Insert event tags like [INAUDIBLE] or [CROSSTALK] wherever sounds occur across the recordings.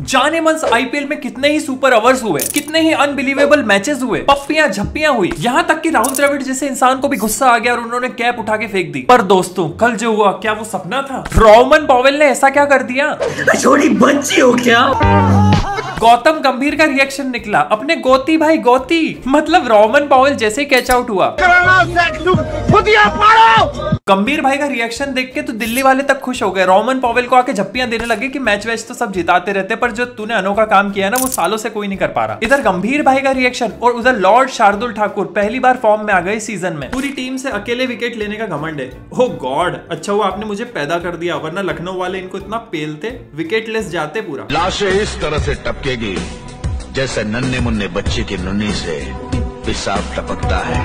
जाने मन आईपीएल में कितने ही सुपर ओवर्स हुए, कितने ही अनबिलीवेबल मैचेस हुए पप्पियाँ झप्पियाँ हुई, यहाँ तक कि राहुल द्रविड़ जैसे इंसान को भी गुस्सा आ गया और उन्होंने कैप उठा के फेंक दी। पर दोस्तों, कल जो हुआ, क्या वो सपना था? रोमन पॉवेल ने ऐसा क्या कर दिया? [LAUGHS] छोटी बच्ची हो क्या? गौतम गंभीर का रिएक्शन निकला। अपने गोती भाई गोती। मतलब रोमन पॉवेल जैसे कैच आउट हुआ। गंभीर भाई का रिएक्शन देख के तो दिल्ली वाले तक खुश हो गए। रोमन पॉवेल को आके झप्पियाँ देने लगे कि मैच वैच तो सब जिताते रहते पर जो तूने अनोखा काम किया ना वो सालों से कोई नहीं कर पा रहा। इधर गंभीर भाई का रिएक्शन और उधर लॉर्ड शार्दुल ठाकुर पहली बार फॉर्म में आ गए सीज़न में। पूरी टीम से अकेले विकेट लेने का घमंड है। ओ गॉड अच्छा हुआ आपने मुझे पैदा कर दिया वरना लखनऊ वाले इनको इतना पेलते विकेट लेस जाते पूरा। लाशें इस तरह से टपकेगी जैसे नन्हे मुन्ने बच्चे की नुन्नी से पेशाब टपकता है।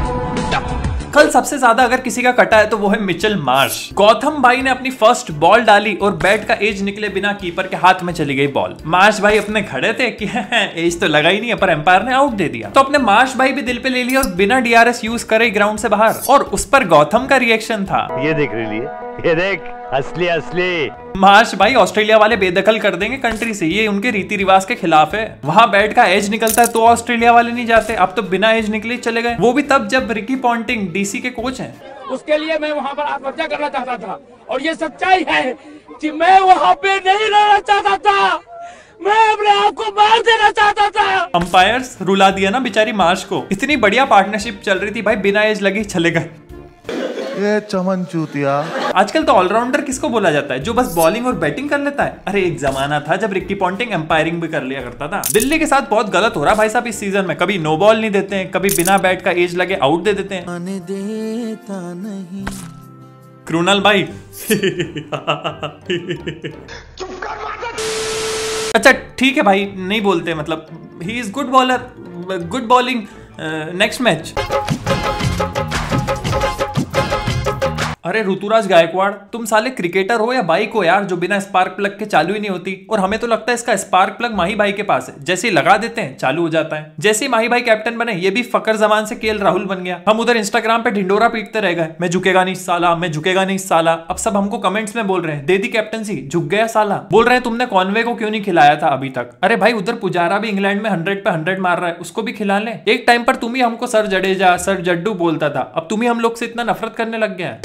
टप। कल सबसे ज़्यादा अगर किसी का कटा है तो वो है मिचल मार्श। गौतम भाई ने अपनी फ़र्स्ट बॉल डाली और बैट का एज निकले बिना कीपर के हाथ में चली गई बॉल मार्श भाई अपने खड़े थे कि एज तो लगा ही नहीं है पर एम्पायर ने आउट दे दिया। तो अपने मार्श भाई भी दिल पे ले लिया और बिना डीआरएस यूज़ करे ग्राउंड से बाहर। और उस पर गौतम का रिएक्शन था। ये देख रही ये देख। असली असली। मार्च भाई ऑस्ट्रेलिया वाले बेदखल कर देंगे कंट्री से। ये उनके रीति रिवाज के खिलाफ है। वहाँ बैट का एज निकलता है तो ऑस्ट्रेलिया वाले नहीं जाते। अब तो बिना एज निकले चले गए। वो भी तब जब रिकी पॉन्टिंग डीसी के कोच हैं। उसके लिए मैं वहाँ पर आत्महत्या करना चाहता था। और ये सच्चाई है कि मैं वहाँ पे नहीं रहना चाहता था। मैं अपने आप को मार देना चाहता था। अंपायर्स रुला दिया ना बेचारी मार्च को। इतनी बढ़िया पार्टनरशिप चल रही थी भाई बिना एज लगे चले गए। ये चमन चूतिया। आजकल तो ऑलराउंडर किसको बोला जाता है? जो बस बॉलिंग और बैटिंग कर लेता है। अरे एक जमाना था जब रिक्की पॉन्टिंग एम्पायरिंग भी कर लिया करता था। दिल्ली के साथ बहुत गलत हो रहा भाई साहब इस सीज़न में। कभी नो बॉल नहीं देते हैं कभी बिना बैट का एज लगे आउट दे देते हैं। देता नहीं। क्रूनल भाई। अच्छा ठीक है भाई नहीं बोलते मतलब he is good bowler good bowling next match अरे ऋतुराज गायकवाड़, तुम साले क्रिकेटर हो या बाइक हो यार, जो बिना स्पार्क प्लग के चालू ही नहीं होती। और हमें तो लगता है इसका स्पार्क प्लग माही भाई के पास है। जैसे ही लगा देते हैं, चालू हो जाता है। जैसे ही माही भाई कैप्टन बने, ये भी फकर जमान से केल राहुल बन गया। हम उधर इंस्टाग्राम पे ढिंडोरा पीटते रह गए। मैं झुकेगा नहीं साला, मैं झुकेगा नहीं साला। अब सब हमको कमेंट्स में बोल रहे हैं, दे दी कैप्टनसी झुक गया साला। बोल रहे हैं, तुमने कॉन्वे को क्यों नहीं खिलाया था अभी तक? अरे भाई, उधर पुजारा भी इंग्लैंड में हंड्रेड पे हंड्रेड मार रहा है, उसको भी खिला ले। एक टाइम पर तुम ही हमको सर जडेजा, सर जड्डू बोलता था। अब तुम ही हम लोग से इतना नफरत करने लग गया है।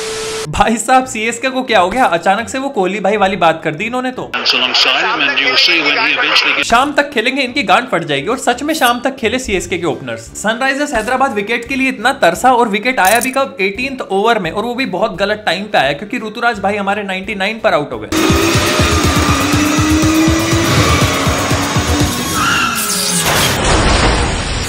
भाई साहब सीएसके को क्या हो गया? अचानक से वो कोहली भाई वाली बात कर दी इन्होंने तो। शाम तक खेलेंगे इनकी गांड फट जाएगी। और सच में शाम तक खेले सीएसके के ओपनर्स सनराइजर्स हैदराबाद विकेट के लिए इतना तरसा और विकेट आया भी कब? एटीन ओवर में। और वो भी बहुत गलत टाइम पे आया क्योंकि ऋतुराज भाई हमारे 99 पर आउट हो गए।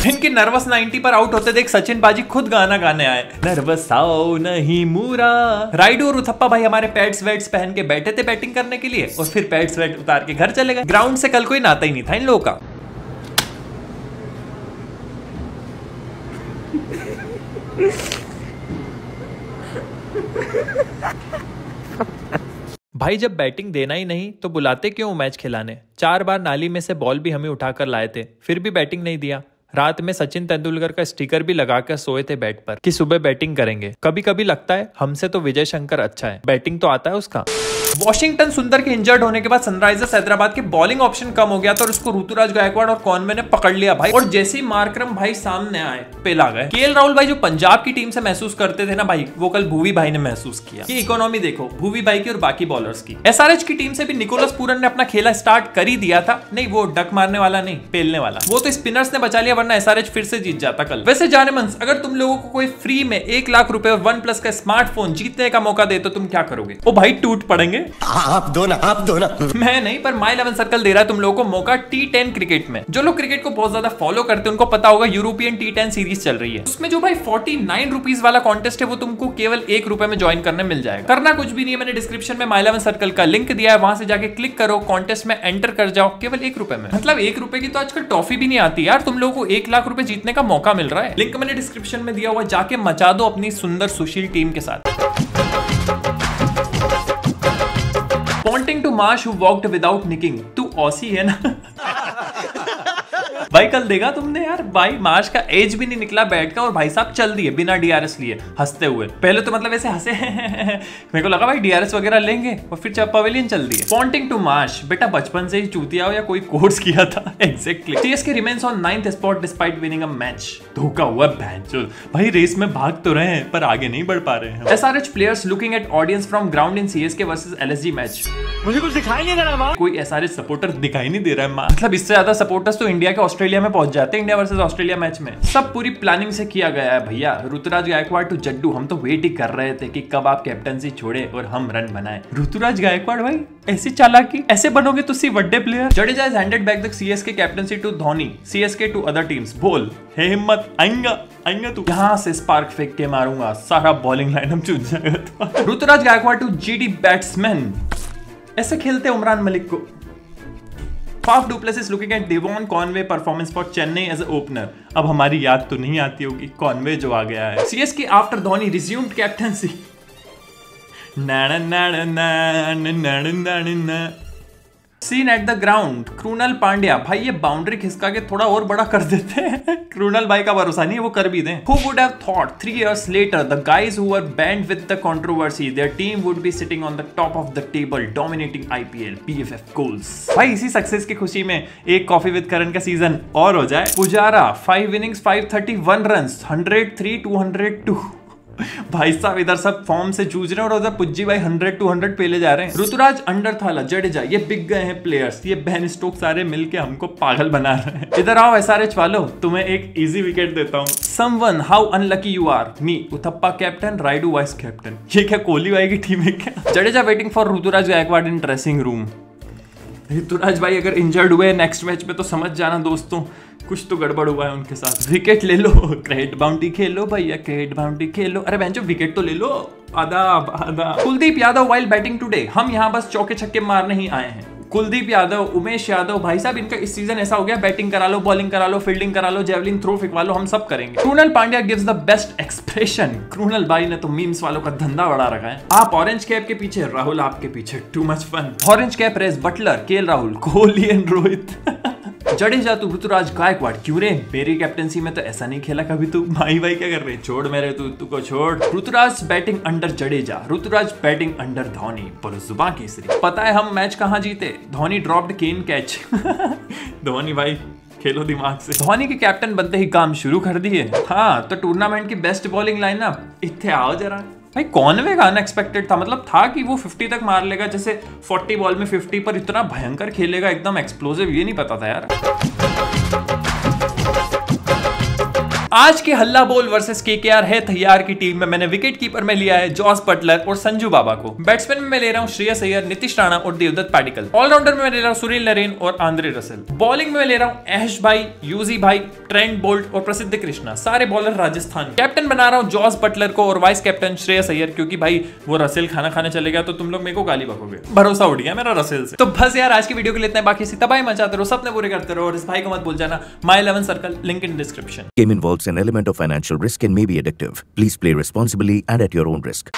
इनकी नर्वस 90 पर आउट होते देख सचिन बाजी खुद गाना गाने आए। नर्वस आओ नहीं मूरा। राइडू और उथप्पा भाई हमारे पैड्स वेट्स पहन के बैठे थे बैटिंग करने के लिए और फिर पैड्स वेट उतार के घर चले गए। ग्राउंड से कल कोई नाता ही नहीं था इन लोगों का। भाई जब बैटिंग देना ही नहीं तो बुलाते क्यों मैच खिलाने? चार बार नाली में से बॉल भी हमें उठाकर लाए थे फिर भी बैटिंग नहीं दिया। रात में सचिन तेंदुलकर का स्टिकर भी लगाकर सोए थे बैट पर कि सुबह बैटिंग करेंगे। कभी कभी लगता है, हमसे तो विजय शंकर अच्छा है। बैटिंग तो आता है उसका। वॉशिंगटन सुंदर के इंजर्ड होने के बाद सनराइजर्स हैदराबाद के बॉलिंग ऑप्शन कम हो गया था और उसको ऋतुराज गायकवाड़ और कॉनवे ने पकड़ लिया भाई। और जैसे ही मार्क्रम भाई सामने आए, पेला गए। के राहुल भाई जो पंजाब की टीम से महसूस करते थे ना भाई, वो कल भूवी भाई ने महसूस किया। कि इकोनॉमी देखो, भूवी भाई की और बाकी बॉलर्स की। एसआरएच की टीम से भी निकोलस पूरन ने अपना खेला स्टार्ट कर ही दिया था। नहीं, वो डक मारने वाला नहीं, पेलने वाला। वो तो स्पिनर्स ने बचा लिया वरना एसआरएच फिर से जीत जाता कल। वैसे जाने मन अगर तुम लोगों को कोई फ्री में एक लाख रुपए और वन प्लस का स्मार्टफ़ोन जीतने का मौका दे तो तुम क्या करोगे? ओ भाई टूट पड़ेंगे। आप दो ना आप दो ना। मैं नहीं पर माई इलेवन सर्कल दे रहा है तुम लोगों को मौका टी टेन क्रिकेट में। जो लोग क्रिकेट को बहुत ज़्यादा फॉलो करते हैं उनको पता होगा यूरोपियन टी टेन सीरीज़ चल रही है। उसमें जो भाई फोर्टी नाइन रुपीज़ वाला कॉन्टेस्ट है वो तुमको केवल एक रुपए में ज्वाइन करने मिल जाएगा। करना कुछ भी नहीं है मैंने डिस्क्रिप्शन में माई इलेवन सर्कल का लिंक दिया है वहाँ से जाके क्लिक करो कॉन्टेस्ट में एंटर कर जाओ केवल एक रुपए में। मतलब एक रुपए की तो आजकल टॉफी भी नहीं आती यार तुम लोगों को एक लाख रुपए जीतने का मौका मिल रहा है। लिंक मैंने डिस्क्रिप्शन में दिया हुआ जाके मचा दो अपनी सुंदर सुशील टीम के साथ। Pointing to Marsh who walked without nicking to Aussie है ना? भाई कल देखा तुमने यार? भाई मार्च का एज भी नहीं निकला बैठ का और भाई साहब चल दिए बिना डीआरएस लिए हँसते हुए। पहले तो मतलब ऐसे हंसे। [LAUGHS] मेरे को लगा भाई डीआरएस वगैरह लेंगे और फिर पवेलियन चल दिए। पॉन्टिंग टू मार्च बेटा बचपन से ही चूतिया हो या कोई कोर्स किया था? Exactly CSK remains on ninth spot despite winning a match धोखा हुआ भैंचो भाई रेस में भाग तो रहे हैं पर आगे नहीं बढ़ पा रहे हैं। SRH players looking at audience from ground in CSK versus LSG match मुझे कुछ दिखाई नहीं दे रहा कोई एसआरएच सपोर्टर दिखाई नहीं दे रहा है मतलब इससे ज़्यादा सपोर्टर्स तो इंडिया के ऑस्ट्रेलिया में पहुँच जाते हैं, इंडिया वर्सेस ऑस्ट्रेलिया मैच में। सब पूरी प्लानिंग से किया गया है भैया। ऋतुराज गायकवाड़ टू जड्डू, हम तो वेट ही कर रहे थे कि कब आप कैप्टनसी छोड़े और हम रन बनाए। ऋतुराज गायकवाड़ भाई, ऐसी चालाकी, ऐसे बनोगे तो सी वड्डे player Jadeja is handed back the CSK captaincy to Dhoni CSK to other teams बोल, हे हिम्मत, आएँगा आएँगा तू। यहाँ से स्पार्क फेंक के मारूँगा, सारा बॉलिंग लाइनअप चुन जाएगा Rituraj Gaikwad to GD batsman ऐसे खेलते उमरान मलिक को। Faf du Plessis looking at Devon Conway performance for Chennai as opener अब हमारी याद तो नहीं आती होगी कॉनवे जो आ गया है। CSK after Dhoni resumed captaincy scene at the ground Krunal Pandya भाई ये बाउंड्री खिसका के थोड़ा और बड़ा कर देते हैं। [LAUGHS] क्रूनल भाई का भरोसा नहीं है वो कर भी दें। Who would have thought three years later the guys who were banned with the controversy their team would be sitting on the top of the table dominating IPL PFF goals भाई इसी सक्सेस की खुशी में एक coffee with करण का season और हो जाए। पुजारा फाइव इनिंग्स 531 रन्स 103 202 भाई साहब, इधर सब फॉर्म से जूझ रहे हैं और उधर पुज्जी भाई हंड्रेड टू हंड्रेड पे ले जा रहे हैं। ऋतुराज अंडर थाला जडेजा ये बिक गए हैं प्लेयर्स ये बैन स्टोक सारे मिलके हमको पागल बना रहे हैं। इधर आओ एस आर एच वालो, तुम्हें एक इजी विकेट देता हूँ। Someone how unlucky you are me Uthappa captain Rayudu vice captain ये क्या कोहली भाई की टीम है क्या? Jadeja waiting for Rituraj Gaikwad in dressing room Rituraj भाई अगर इंजर्ड हुए नेक्स्ट मैच में तो समझ जाना दोस्तों। कुछ तो गड़बड़ हुआ है उनके साथ। विकेट ले लो क्रेडिट बाउंड्री खेलो भैया क्रेडिट बाउंड्री खेलो। अरे बहन विकेट तो ले लो। आदाब आदाब। Kuldeep Yadav while batting today हम यहाँ बस चौके छक्के मारने ही आए हैं। कुलदीप यादव, उमेश यादव, भाई साहब, इनका इस सीज़न ऐसा हो गया बैटिंग करा लो बॉलिंग करा लो फील्डिंग करा लो जेवलिंग थ्रो फिकवा लो, हम सब करेंगे। Krunal Pandya gives the best expression Krunal भाई ने तो मीम्स वालों का धंधा बढ़ा रखा है। आप ऑरेंज कैप के पीछे, राहुल आपके पीछे too much fun orange cap race Buttler K Rahul Kohli and Rohit Jadeja तू ऋतुराज गायकवाड़ क्यों रे? मेरी कैप्टनसी में तो ऐसा नहीं खेला कभी तू। भाई भाई क्या कर रहे छोड़ मेरे, तू तू को छोड़। Ruturaj batting under Jadeja Ruturaj batting under Dhoni पर जुबा केसरी। पता है हम मैच कहाँ जीते? Dhoni dropped Kane catch Dhoni भाई, खेलो दिमाग से। धोनी के कैप्टन बनते ही काम शुरू कर दिए। हाँ तो टूर्नामेंट की बेस्ट बॉलिंग लाइनअप इतने आओ जरा। भाई कॉनवे का अनएक्सपेक्टेड था? मतलब था कि वो 50 तक मार लेगा, जैसे 40 बॉल में 50 पर इतना भयंकर खेलेगा, एकदम एक्सप्लोजिव ये नहीं पता था यार। आज के हल्ला बोल वर्सेस केकेआर है तैयार की टीम में। मैंने विकेट कीपर में लिया है जॉस बटलर और संजू बाबा को। बैट्समैन में मैं ले रहा हूँ श्रेयस अय्यर, नीतीश राणा और देवदत्त पाटिकल ऑलराउंडर में ले रहा हूँ सुनील नरेन और आंद्रे रसल। बॉलिंग में ले रहा हूँ ऐश भाई, यूजी भाई ट्रेंड बोल्ट और प्रसिद्ध कृष्णा। सारे बॉलर राजस्थान कैप्टन बना रहा हूँ जॉस बटलर को और वाइस कैप्टन श्रेयस अय्यर, क्योंकि भाई वो रसेल खाना खाने चलेगा तो तुम लोग मेरे को गाली बकोगे। भरोसा उठ गया मेरा रसेल से। तो बस यार, आज की वीडियो के लिए इतना बाकी तबाही मचाते रहो, सपने पूरे करते रहो और इस भाई को मत भूल जाना। My eleven circle link in description Game involves an element of financial risk and may be addictive. Please play responsibly and at your own risk.